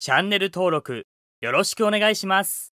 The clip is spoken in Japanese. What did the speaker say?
チャンネル登録よろしくお願いします。